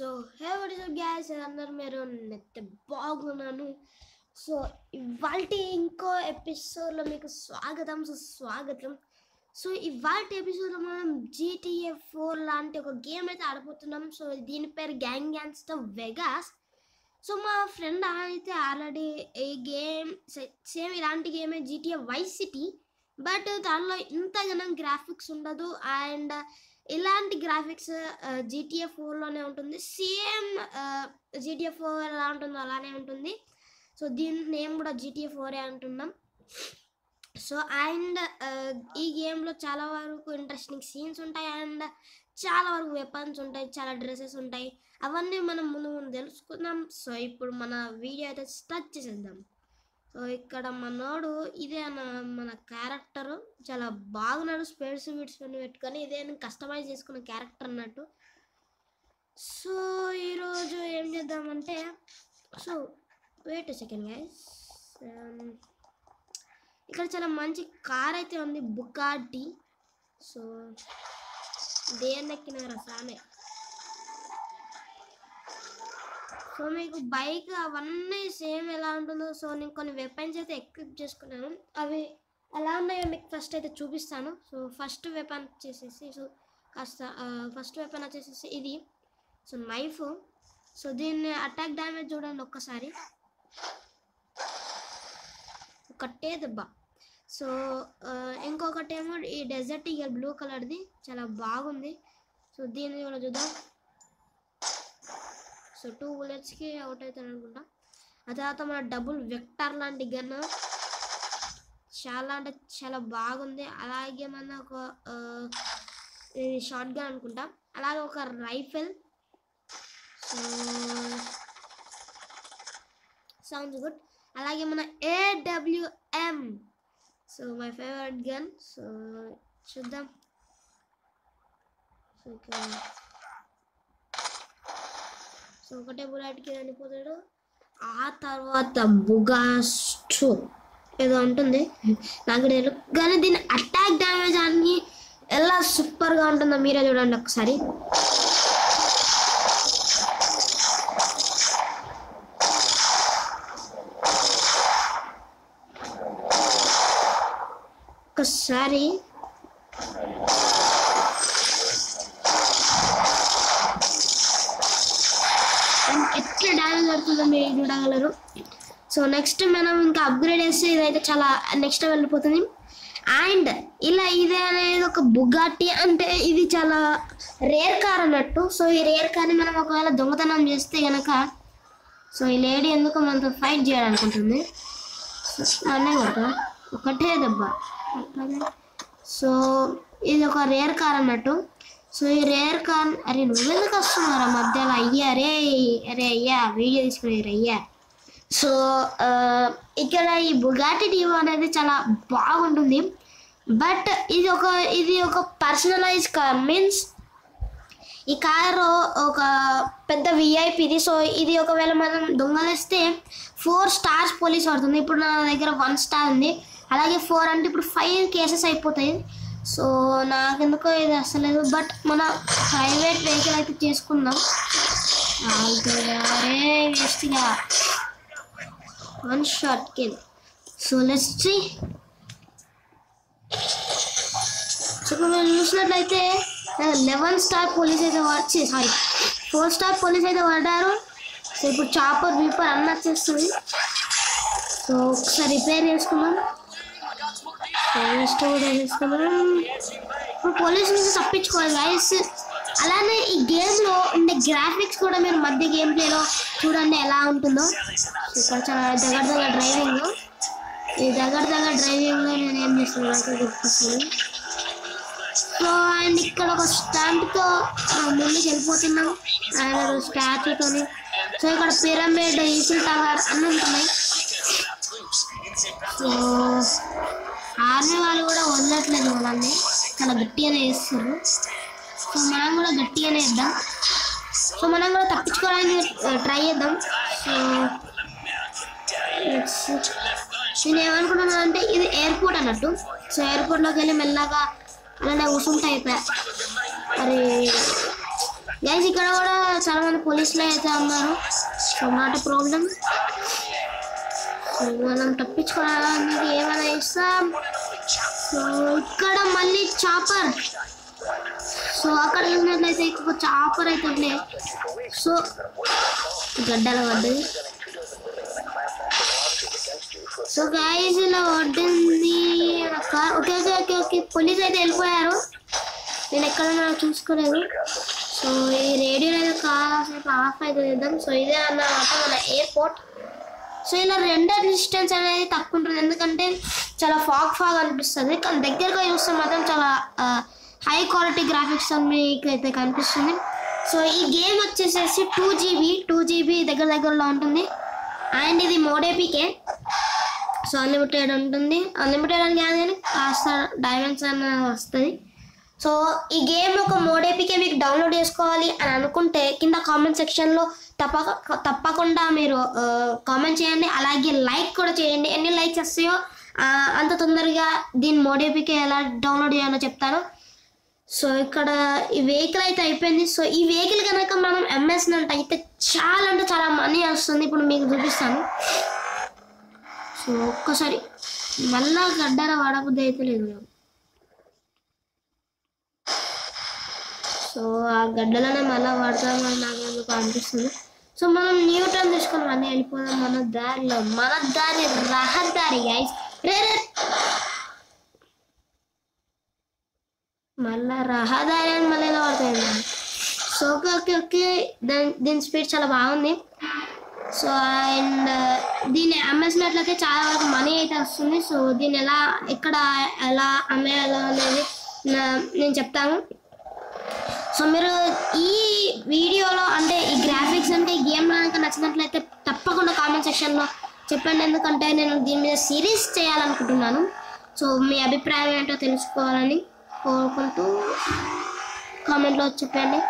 So hey what is guys అందరు మీరు నెత్త బాగున్నాను. సో ఇవాళ ఇంకో ఎపిసోడ్లో మీకు స్వాగతం. సో స్వాగతం. సో ఇవాళ ఎపిసోడ్లో మనం జీటీఏ ఫోర్ లాంటి ఒక గేమ్ అయితే ఆడబోతున్నాం. సో దీని పేరు గ్యాంగ్ గ్యాంగ్స్ట వెగాస్ సో మా ఫ్రెండ్ అయితే ఆల్రెడీ ఈ గేమ్ సేమ్ ఇలాంటి గేమే జీటీఏ వైస్ సిటీ బట్ దానిలో ఇంతగానం గ్రాఫిక్స్ ఉండదు. అండ్ ఇలాంటి గ్రాఫిక్స్ జీటీఏ ఫోర్లోనే ఉంటుంది. సేమ్ జీటీఏ ఫోర్ ఎలా ఉంటుందో అలానే ఉంటుంది. సో దీని నేమ్ కూడా జీటీఏ ఫోరే అంటున్నాం. సో అండ్ ఈ గేమ్లో చాలా వరకు ఇంట్రెస్టింగ్ సీన్స్ ఉంటాయి. అండ్ చాలా వరకు వెపన్స్ ఉంటాయి. చాలా డ్రెస్సెస్ ఉంటాయి. అవన్నీ మనం ముందు ముందు తెలుసుకుందాం. సో ఇప్పుడు మన వీడియో అయితే స్టార్ట్ చేసేద్దాం. సో ఇక్కడ మనోడు ఇదే అన్న మన క్యారెక్టర్. చాలా బాగున్నాడు స్పేడ్స్ బిట్స్ పెట్టుకొని. ఇదే నేను కస్టమైజ్ చేసుకున్న క్యారెక్టర్ అన్నట్టు. సో ఈరోజు ఏం చేద్దామంటే సో వెయిట్ సెకండ్ గైస్ ఇక్కడ చాలా మంచి కార్ అయితే ఉంది బుకాటి. సో దేన్ని ఎక్కినారా సామే. సో మీకు బైక్ అవన్నీ సేమ్ ఎలా ఉంటుందో సో నేను కొన్ని వెపన్స్ అయితే ఎక్విప్ చేసుకున్నాను. అవి ఎలా ఉన్నాయో మీకు ఫస్ట్ అయితే చూపిస్తాను. సో ఫస్ట్ వెపన్ వచ్చేసేసి సో కాస్త ఫస్ట్ వెపన్ వచ్చేసేసి ఇది. సో నైఫ్ సో దీన్ని అటాక్ డ్యామేజ్ చూడండి ఒక్కసారి. ఒకటే దెబ్బ. సో ఇంకొకటి ఏమో ఈ డెజర్ట్ ఇక బ్లూ కలర్ది చాలా బాగుంది. సో దీన్ని కూడా చూద్దాం. సో టూ బుల్లెట్స్కి అవుట్ అవుతాను అనుకుంటా ఆ తర్వాత మన డబుల్ వెక్టర్ లాంటి గన్. చాలా అంటే చాలా బాగుంది. అలాగే మన ఒక షార్ట్ గన్ అనుకుంటా. అలాగే ఒక రైఫిల్. So sounds good. అలాగే మన AWM. So my favourite gun. So చూద్దాం. సో ఇక్కడ సో ఒకటే బుల్లెట్కి చనిపోతాడు ఆ తర్వాత బుగాస్ట్రో ఏదో ఉంటుంది నాకు తెలియదు కానీ దీని అటాక్ డ్యామేజ్ అన్ని ఎలా సూపర్గా ఉంటుందో మీరే చూడండి ఒకసారి. ఒకసారి జరుగుతుందో మీరు చూడగలరు. సో నెక్స్ట్ మనం ఇంకా అప్గ్రేడ్ చేస్తే ఇదైతే చాలా నెక్స్ట్ వెళ్ళిపోతుంది అండ్ ఇలా ఇది అనేది ఒక బుగాటి అంటే ఇది చాలా రేర్ కార్ అన్నట్టు. సో ఈ రేర్ కార్ని మనం ఒకవేళ దొంగతనం చేస్తే కనుక సో ఈ లేడీ ఎందుకు మనతో ఫైట్ చేయాలనుకుంటుంది? అనే కదా ఒకటే దెబ్బ. సో ఇది ఒక రేర్ కార్ అన్నట్టు. సో ఈ రేర్ కాన్ అరే నువ్వెందుకు వస్తున్నారా మధ్యలో? అయ్యా రే అరే అయ్యా వీడియో తీసుకునేరు అయ్యా. సో ఇక్కడ ఈ బుగాటి డివో అనేది చాలా బాగుంటుంది. బట్ ఇది ఒక ఇది ఒక పర్సనలైజ్ కార్ మీన్స్ ఈ కారు ఒక పెద్ద విఐపిది సో ఇది ఒకవేళ మనం దొంగలిస్తే ఫోర్ స్టార్స్ పోలీస్ పడుతుంది. ఇప్పుడు నా దగ్గర వన్ స్టార్ ఉంది. అలాగే ఫోర్ అంటే ఇప్పుడు ఫైవ్ కేసెస్ అయిపోతాయి. సో నాకెందుకో ఇది అసలేదు. బట్ మన ప్రైవేట్ వెహికల్ అయితే చేసుకుందాం. అరే వేస్ట్గా. One shot kill so let's see so ఇప్పుడు మీరు చూసినట్లయితే లెవెన్ స్టార్ పోలీస్ అయితే వచ్చి సారీ ఫోర్ స్టార్ పోలీస్ అయితే పడ్డారు సో ఇప్పుడు చాపర్ వీపర్ అన్న వచ్చేస్తుంది సో ఒకసారి రిపేర్ చేసుకున్నాం స్టోర్ పోలీస్ నుంచి తప్పించుకోవాలి గైస్ అలానే ఈ గేమ్లో ఉండే గ్రాఫిక్స్ కూడా మీరు మధ్య గేమ్ ప్లేలో చూడండి ఎలా ఉంటుందో. ఇక్కడ చాలా దగ్గర దగ్గర డ్రైవింగ్ ఈ దగ్గర దగ్గర డ్రైవింగ్లో నేను ఏం చేస్తున్నాను నాకు గుర్తొస్తుంది. సో అండ్ ఇక్కడ ఒక స్టాంప్తో ముందుకు వెళ్ళిపోతున్నాం. అండ్ స్టాచ్యూతోని సో ఇక్కడ పిరమిడ్ ఈసిల్ టవర్ అన్నీ ఉంటున్నాయి. సో ఆర్మీ వాళ్ళు కూడా వదలట్లేదు మనల్ని. చాలా గట్టిగానే వేస్తారు సో మనం కూడా గట్టిగానే వేద్దాం సో మనం కూడా తప్పించుకోవడానికి ట్రై చేద్దాం. సో నేను ఏమనుకుంటున్నాను అంటే ఇది ఎయిర్పోర్ట్ అన్నట్టు. సో ఎయిర్పోర్ట్లోకి వెళ్ళి మెల్లగా అలానే కూర్చుంటే అయిపోయా. మరి గైస్ ఇక్కడ కూడా చాలా మంది పోలీసులు అయితే ఉన్నారు. సో నాట్ ప్రాబ్లం మనం తప్పించుకోవడానికి ఏమైనా ఇస్తాం సో ఇక్కడ మళ్ళీ చాపర్. సో అక్కడ చూసినట్లయితే ఇంకొక చాపర్ అయితే ఉండే. సో గడ్డల పడ్డది సో గాయస్ ఇలా పడ్డింది. Car okay okay okay okay. Police అయితే వెళ్ళిపోయారు. నేను ఎక్కడ చూసుకోలేదు. సో ఈ రేడియో అయితే కాసేపు ఆఫ్ అయితే చేద్దాం. సో ఇదే అన్నమాట మన ఎయిర్పోర్ట్ సో ఇలా రెండర్ డిస్టెన్స్ అనేది తక్కువ ఉంటుంది. ఎందుకంటే చాలా ఫాగ్ ఫాగ్ అనిపిస్తుంది. కానీ దగ్గరగా చూస్తే మాత్రం చాలా హై క్వాలిటీ గ్రాఫిక్స్ మీకు అయితే కనిపిస్తుంది. సో ఈ గేమ్ వచ్చేసేసి టూ జీబీ టూ జీబీ దగ్గర దగ్గరలో ఉంటుంది. అండ్ ఇది మోడేపీకే సో అన్లిమిటెడ్ ఉంటుంది. అన్లిమిటెడ్ అని కాదు కానీ కాస్త డైమండ్స్ అని వస్తుంది. సో ఈ గేమ్ ఒక మోడేపీకే మీకు డౌన్లోడ్ చేసుకోవాలి అని అనుకుంటే కింద కామెంట్ సెక్షన్లో తప్పక తప్పకుండా మీరు కామెంట్ చేయండి. అలాగే లైక్ కూడా చేయండి. ఎన్ని లైక్స్ వస్తాయో అంత తొందరగా దీని మోడేపీకే ఎలా డౌన్లోడ్ చేయాలో చెప్తాను. సో ఇక్కడ ఈ వెహికల్ అయితే అయిపోయింది. సో ఈ వెహికల్ కనుక మనం ఎంఎస్ అంటే అయితే చాలా అంటే చాలా మనీ వస్తుంది. ఇప్పుడు మీకు చూపిస్తాను. సో ఒక్కసారి మళ్ళా గడ్డర వాడబుద్ధి అయితే లేదు సో ఆ గడ్డలోనే మళ్ళీ వాడతామని నాకు ఎందుకు అనిపిస్తుంది. సో మనం న్యూ టర్న్ తీసుకొని మళ్ళీ వెళ్ళిపోదాం. మన దారిలో మన దారి రహదారి గైస్ మళ్ళా రహదారి అని మళ్ళీ ఎలా పడతాయి? సో ఓకే ఓకే ఓకే దాని దీని స్పీడ్ చాలా బాగుంది. సో అండ్ దీన్ని అమ్మేసినట్లయితే చాలా వరకు మనీ అయితే వస్తుంది. సో దీన్ని ఎలా ఎక్కడ ఎలా అమ్మేయాలో అనేది నేను చెప్తాను. సో మీరు ఈ వీడియోలో అంటే ఈ గ్రాఫిక్స్ అంటే ఈ గేమ్ కనుక నచ్చినట్లయితే తప్పకుండా కామెంట్ సెక్షన్లో చెప్పండి ఎందుకంటే నేను దీని మీద సిరీస్ చేయాలనుకుంటున్నాను. సో మీ అభిప్రాయం ఏంటో తెలుసుకోవాలని కోరుకుంటూ కామెంట్లో చెప్పండి.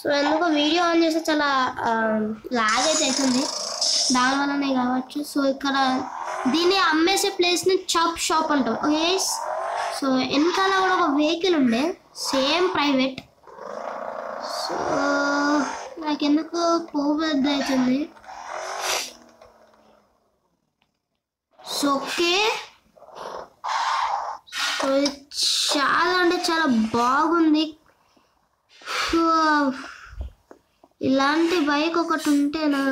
సో ఎందుకో వీడియో ఆన్ చేస్తే చాలా లాగ్ అయితే అవుతుంది. దానివల్లనే కావచ్చు. సో ఇక్కడ దీన్ని అమ్మేసే ప్లేస్ని చాప్ షాప్ అంటాం. ఓకే సో వెనకాల కూడా ఒక వెహికల్ ఉండే. Same private. నాకెందుకు పువ్వు పెద్ద అవుతుంది సొక్కే చాలా అంటే చాలా బాగుంది. ఇలాంటి బైక్ ఒకటి ఉంటేనా?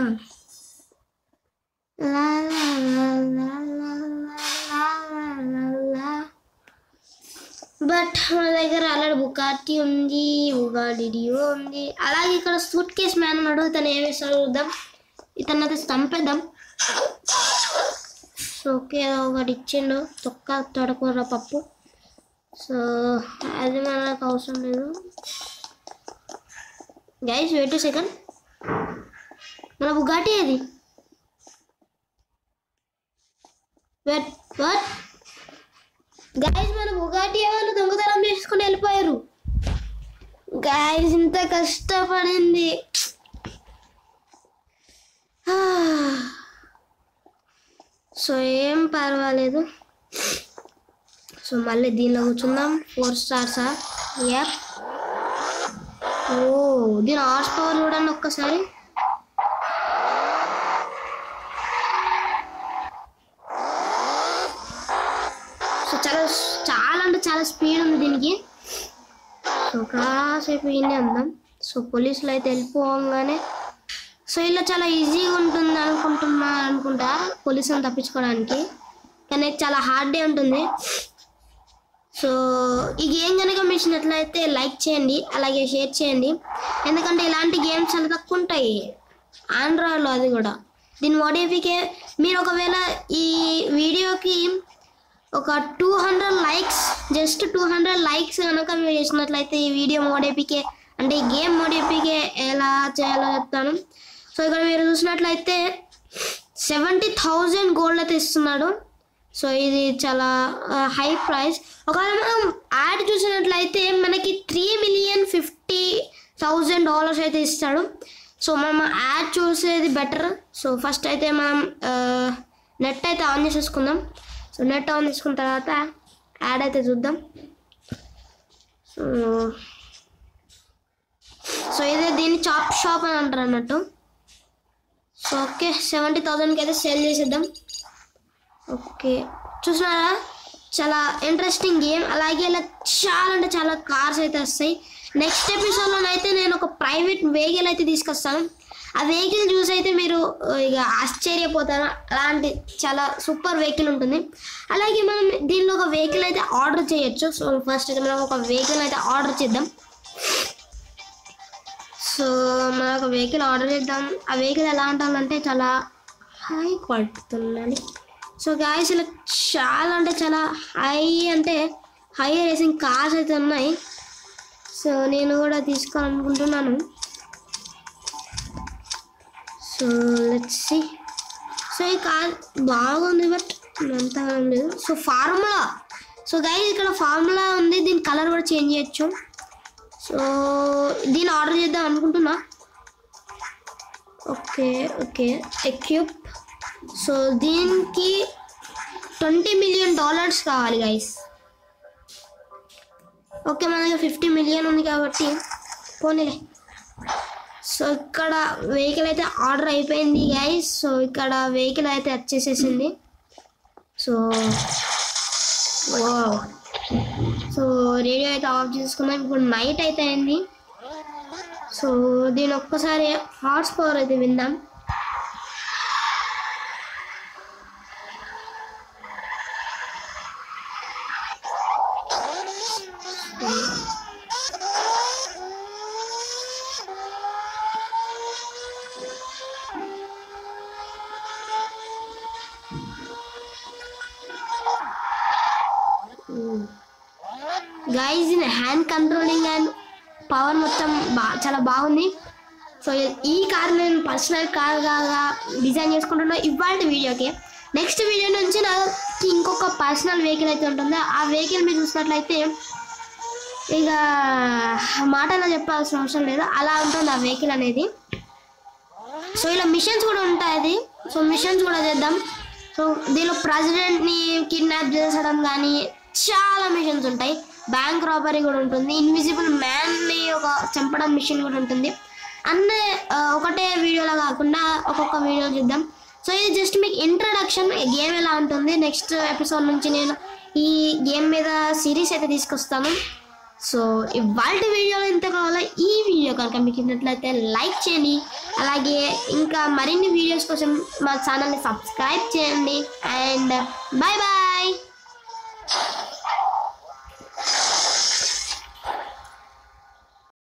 లా. బట్ మన దగ్గర ఆల్రెడీ బుకాటి ఉంది ఉగాడిడియో ఉంది. అలాగే ఇక్కడ సూట్ కేస్ మ్యాన్ ఉన్నాడు ఇతను ఏమి వేస్తాడు చూద్దాం. ఇతను అయితే చంపేద్దాం. సో ఓకే ఒకటి ఇచ్చిండు. తొక్క తొడకూర పప్పు. సో అది మనకు అవసరం లేదు. గైస్ వెయిట్ సెకండ్ మన బుగాటి అది వెట్ వాట్ గాయస్ మన బుగాటి వాళ్ళు దొంగతనం చేసుకుని వెళ్ళిపోయారు. గాయస్ ఇంత కష్టపడింది. సో ఏం పర్వాలేదు. సో మళ్ళీ దీనిలో కూర్చుందాం. ఫోర్ స్టార్సా యాప్ ఓ దీని హార్స్ పవర్ చూడండి ఒక్కసారి. సో చాలా చాలా అంటే చాలా స్పీడ్ ఉంది దీనికి. సో కాసేపు ఈయనే ఉందాం సో పోలీసులు అయితే వెళ్ళిపోగానే సో ఇలా చాలా ఈజీగా ఉంటుంది అనుకుంటున్నా అనుకుంటా పోలీసులను తప్పించుకోవడానికి. కానీ చాలా హార్డ్ డే ఉంటుంది. సో ఈ గేమ్ కనుక మీచినట్లయితే లైక్ చేయండి అలాగే షేర్ చేయండి. ఎందుకంటే ఇలాంటి గేమ్స్ చాలా తక్కువ ఉంటాయి. ఆండ్రాయిడ్లో అది కూడా. దీని మోడిఫికే మీరు ఒకవేళ ఈ వీడియోకి ఒక two hundred likes just two hundred likes కనుక మీరు చేసినట్లయితే ఈ వీడియో మోడేపీకే అంటే ఈ గేమ్ మోడేపీకే ఎలా చేయాలో చెప్తాను. సో ఇక్కడ మీరు చూసినట్లయితే సెవెంటీ థౌజండ్ గోల్డ్ అయితే ఇస్తున్నాడు. సో ఇది చాలా హై ప్రైస్ ఒకవేళ మనం యాడ్ చూసినట్లయితే మనకి three million fifty thousand dollars అయితే ఇస్తాడు. సో మనం యాడ్ చూసేది బెటర్ సో ఫస్ట్ అయితే మనం నెట్ అయితే ఆన్ చేసేసుకుందాం. సో నెట్ ఆన్ తీసుకున్న తర్వాత యాడ్ అయితే చూద్దాం. సో సో ఇదే దీన్ని చాప్ షాప్ అని అంటారు అన్నట్టు. సో ఓకే సెవెంటీ థౌజండ్కి అయితే సేల్ చేసేద్దాం. ఓకే చూసినారా? చాలా ఇంట్రెస్టింగ్ గేమ్. అలాగే ఇలా చాలా అంటే చాలా కార్స్ అయితే వస్తాయి. నెక్స్ట్ ఎపిసోడ్లో అయితే నేను ఒక ప్రైవేట్ వెహికల్ అయితే తీసుకొస్తాను. ఆ వెహికల్ చూసి అయితే మీరు ఇక ఆశ్చర్యపోతారు? అలాంటి చాలా సూపర్ వెహికల్ ఉంటుంది. అలాగే మనం దీనిలో ఒక వెహికల్ అయితే ఆర్డర్ చేయొచ్చు. సో ఫస్ట్ అయితే మనం ఒక వెహికల్ అయితే ఆర్డర్ చేద్దాం. సో మనం ఒక వెహికల్ ఆర్డర్ చేద్దాం. ఆ వెహికల్ ఎలా ఉంటుందంటే చాలా హై క్వాలిటీతో ఉండాలి. సో గాయస్ ఇలా చాలా అంటే చాలా హై అంటే హై రేసింగ్ కార్స్ అయితే ఉన్నాయి. సో నేను కూడా తీసుకోవాలనుకుంటున్నాను. అనుకుంటున్నాను లెట్స్ సి సో ఈ కార్ బాగుంది బట్ అంతగా లేదు. సో ఫార్ములా సో గైస్ ఇక్కడ ఫార్ములా ఉంది. దీని కలర్ కూడా చేంజ్ చేయొచ్చు. సో దీన్ని ఆర్డర్ చేద్దాం అనుకుంటున్నా. ఓకే ఓకే ఎక్యూప్ సో దీనికి ట్వంటీ మిలియన్ డాలర్స్ కావాలి గైస్ ఓకే మన దగ్గర ఫిఫ్టీ మిలియన్ ఉంది కాబట్టి పోనీలే. సో ఇక్కడ వెహికల్ అయితే ఆర్డర్ అయిపోయింది గైస్ సో ఇక్కడ వెహికల్ అయితే వచ్చేసేసింది సో సో రేడియో అయితే ఆఫ్ చేసుకున్నాం ఇప్పుడు నైట్ అయితే అయింది. సో దీని ఒక్కసారి హార్స్ పవర్ అయితే విందాం. Guys in hand controlling and power మొత్తం బా చాలా బాగుంది. సో ఈ కార్ నేను పర్సనల్ కార్గా డిజైన్ చేసుకుంటున్నా ఇవాళ వీడియోకి. నెక్స్ట్ వీడియో నుంచి నాకు ఇంకొక పర్సనల్ వెహికల్ అయితే ఉంటుందో. ఆ వెహికల్ మీరు చూసినట్లయితే ఇక మాటలో చెప్పాల్సిన అవసరం లేదు. అలా ఉంటుంది ఆ వెహికల్ అనేది. సో ఇలా మిషన్స్ కూడా ఉంటాయి సో మిషన్స్ కూడా చేద్దాం. సో దీనిలో ప్రెసిడెంట్ని కిడ్నాప్ చేసడం కానీ చాలా మిషన్స్ ఉంటాయి. బ్యాంక్ రాబరీ కూడా ఉంటుంది. ఇన్విజిబుల్ మ్యాన్ని ఒక చంపడం మిషన్ కూడా ఉంటుంది. అన్నీ ఒకటే వీడియోలో కాకుండా ఒక్కొక్క వీడియో చూద్దాం. సో ఇది జస్ట్ మీకు ఇంట్రడక్షన్ గేమ్ ఎలా ఉంటుంది? నెక్స్ట్ ఎపిసోడ్ నుంచి నేను ఈ గేమ్ మీద సిరీస్ అయితే తీసుకొస్తాను. సో ఇవాళ వీడియోలో ఎంత కావాలో ఈ వీడియో కనుక మీకు ఇచ్చినట్లయితే లైక్ చేయండి. అలాగే ఇంకా మరిన్ని వీడియోస్ కోసం మా ఛానల్ని సబ్స్క్రైబ్ చేయండి. And bye bye